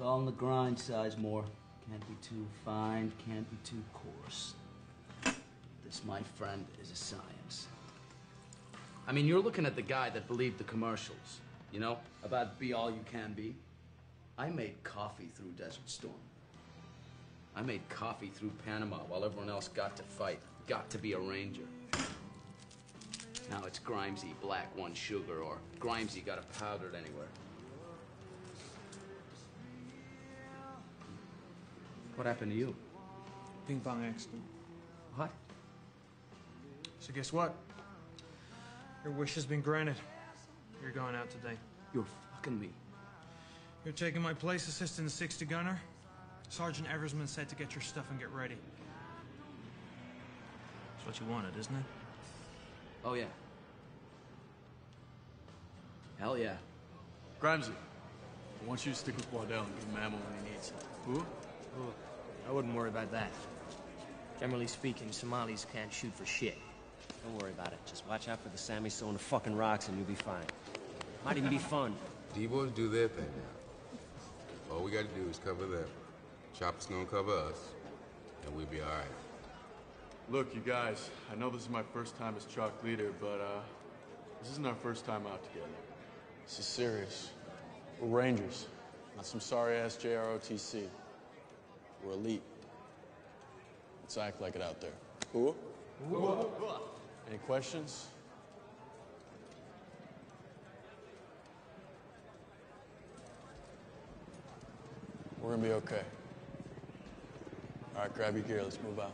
It's all in the grind size more. Can't be too fine, can't be too coarse. This, my friend, is a science. I mean, you're looking at the guy that believed the commercials, you know, about be all you can be. I made coffee through Desert Storm. I made coffee through Panama while everyone else got to fight, got to be a ranger. Now it's Grimesy black one sugar or Grimesy got it powdered anywhere. What happened to you? Ping pong accident. What? So guess what? Your wish has been granted. You're going out today. You're fucking me. You're taking my place, Assistant 60 Gunner. Sergeant Eversman said to get your stuff and get ready. That's what you wanted, isn't it? Oh, yeah. Hell yeah. Grimesy, I want you to stick with Waddell and give him ammo when he needs it. Who? Oh, I wouldn't worry about that. Generally speaking, Somalis can't shoot for shit. Don't worry about it. Just watch out for the Sammys throwing the fucking rocks and you'll be fine. Might even be fun. D-boys do their thing now. All we gotta do is cover them. Chopper's gonna cover us, and we'll be alright. Look, you guys, I know this is my first time as chalk leader, but uh, this isn't our first time out together. This is serious. We're Rangers, not some sorry-ass JROTC. We're elite. Let's act like it out there. Who? Any questions? We're gonna be okay. All right, grab your gear. Let's move out.